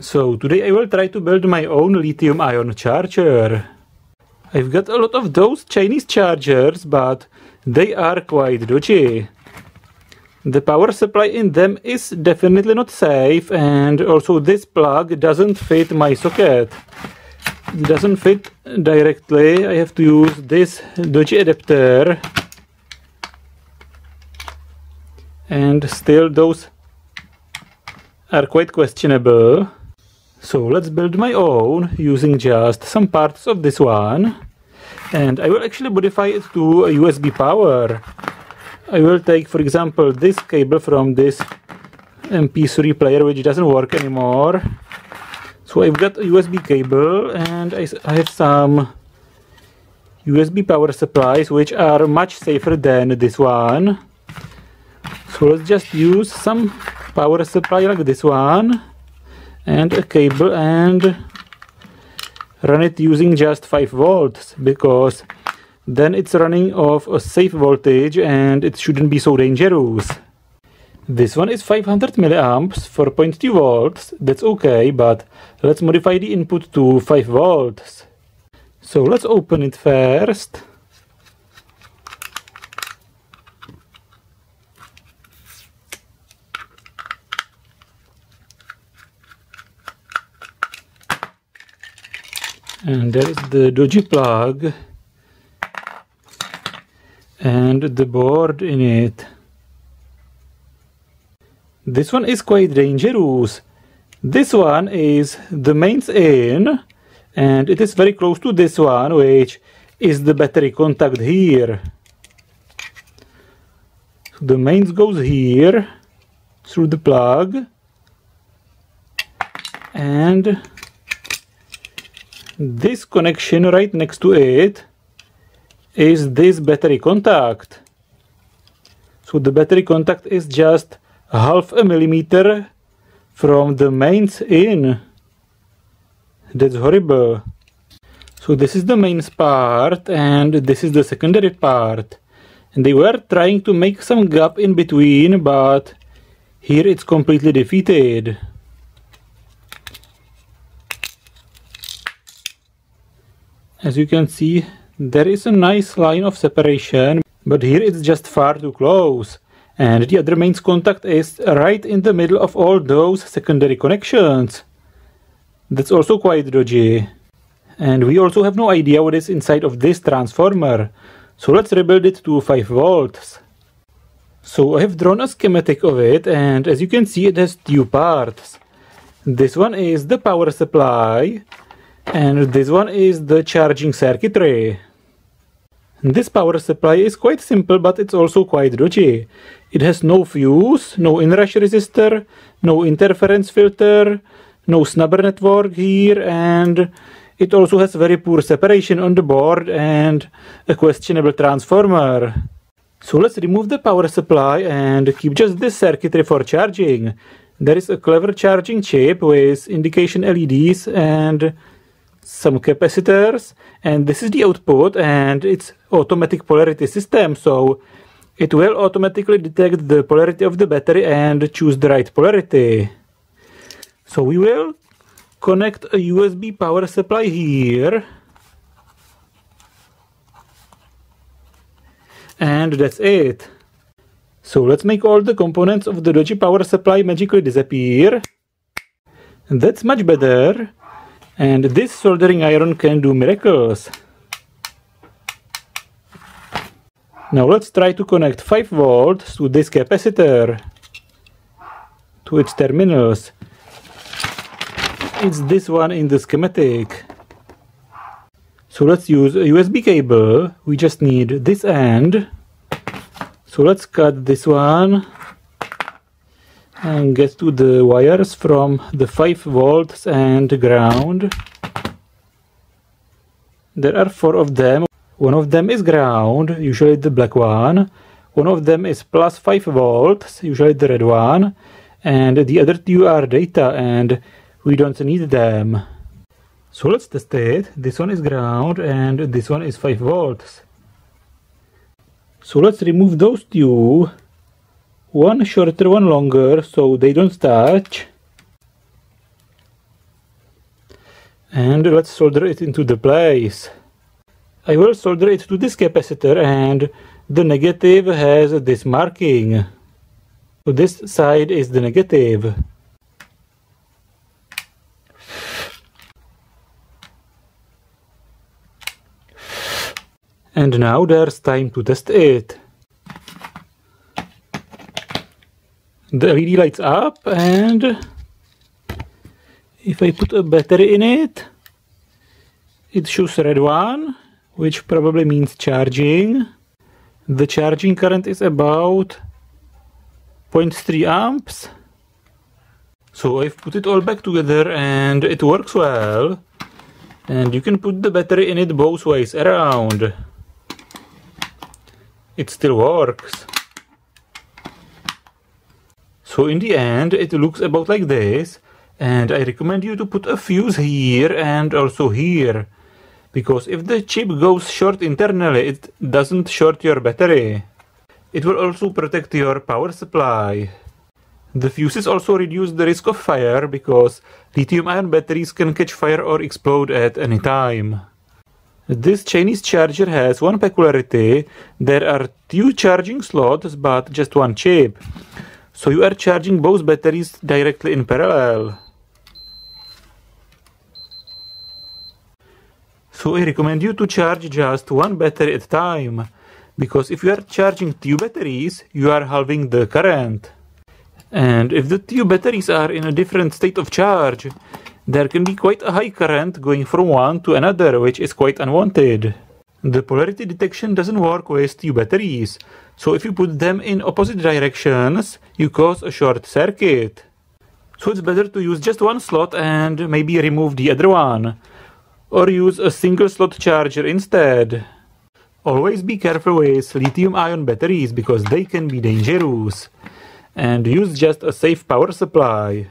So today I will try to build my own lithium ion charger. I've got a lot of those Chinese chargers, but they are quite dodgy. The power supply in them is definitely not safe and also this plug doesn't fit my socket. It doesn't fit directly, I have to use this dodgy adapter. And still those are quite questionable. So let's build my own using just some parts of this one. And I will actually modify it to a USB power. I will take, for example, this cable from this MP3 player which doesn't work anymore. So I've got a USB cable and I, I have some USB power supplies which are much safer than this one. So let's just use some power supply like this one and a cable and run it using just 5 volts because then it's running off a safe voltage and it shouldn't be so dangerous. This one is 500 milliamps, 4.2 volts, that's okay, but let's modify the input to 5 volts. So let's open it first. And there is the dodgy plug. And the board in it. This one is quite dangerous. This one is the mains in. And it is very close to this one which is the battery contact here. So the mains goes here through the plug. And this connection right next to it is this battery contact. So the battery contact is just half a millimeter from the mains in. That's horrible. So this is the mains part and this is the secondary part. And they were trying to make some gap in between, but here it's completely defeated. As you can see, there is a nice line of separation, but here it's just far too close. And the other mains contact is right in the middle of all those secondary connections. That's also quite dodgy. And we also have no idea what is inside of this transformer. So let's rebuild it to 5 volts. So I have drawn a schematic of it and as you can see it has two parts. This one is the power supply and this one is the charging circuitry. This power supply is quite simple but it's also quite dodgy. It has no fuse, no inrush resistor, no interference filter, no snubber network here and it also has very poor separation on the board and a questionable transformer. So let's remove the power supply and keep just this circuitry for charging. There is a clever charging chip with indication LEDs and some capacitors and this is the output and it's automatic polarity system so it will automatically detect the polarity of the battery and choose the right polarity. So we will connect a USB power supply here and that's it. So let's make all the components of the dodgy power supply magically disappear. That's much better. And this soldering iron can do miracles. Now let's try to connect 5 volts to this capacitor to its terminals. It's this one in the schematic. So let's use a USB cable. We just need this end. So let's cut this one and get to the wires from the 5 volts and ground. There are four of them. One of them is ground, usually the black one. One of them is plus 5 volts, usually the red one. And the other two are data and we don't need them. So let's test it. This one is ground and this one is 5 volts. So let's remove those two one shorter, one longer, so they don't touch. And let's solder it into the place. I will solder it to this capacitor and the negative has this marking. So this side is the negative. And now there's time to test it. The LED lights up and if I put a battery in it, it shows red one, which probably means charging. The charging current is about 0.3 amps. So I've put it all back together and it works well. And you can put the battery in it both ways around it still works. So in the end it looks about like this and I recommend you to put a fuse here and also here because if the chip goes short internally it doesn't short your battery. It will also protect your power supply. The fuses also reduce the risk of fire because lithium ion batteries can catch fire or explode at any time. This Chinese charger has one peculiarity. There are two charging slots but just one chip. So you are charging both batteries directly in parallel. So I recommend you to charge just one battery at a time. Because if you are charging two batteries, you are halving the current. And if the two batteries are in a different state of charge, there can be quite a high current going from one to another, which is quite unwanted. The polarity detection doesn't work with two batteries, so if you put them in opposite directions, you cause a short circuit. So it's better to use just one slot and maybe remove the other one. Or use a single slot charger instead. Always be careful with lithium ion batteries because they can be dangerous. And use just a safe power supply.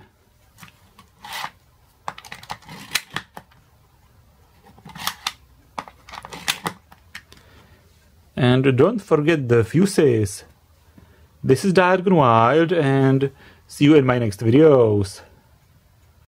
And don't forget the fuses. This is DiodeGoneWild and see you in my next videos.